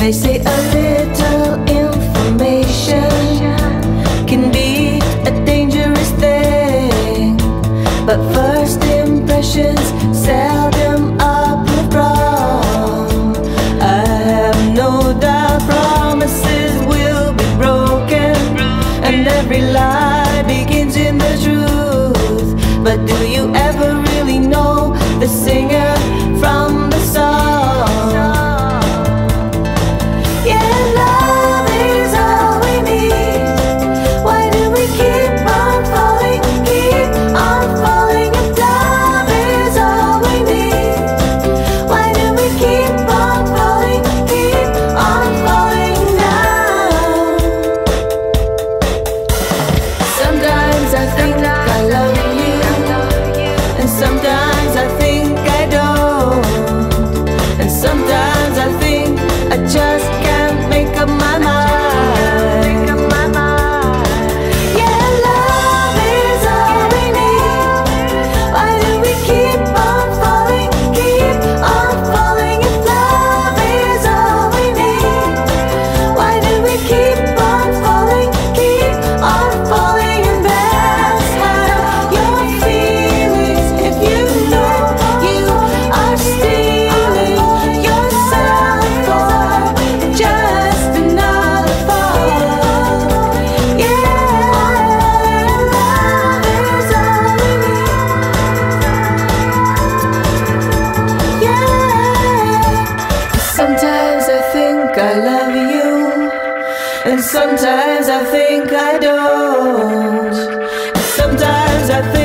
They say a little information can be a dangerous thing, but first impressions seldom are proved wrong. I have no doubt promises will be broken, and every lie begins in the truth. But do you ever really know the sing? And sometimes I think I don't. Sometimes I think.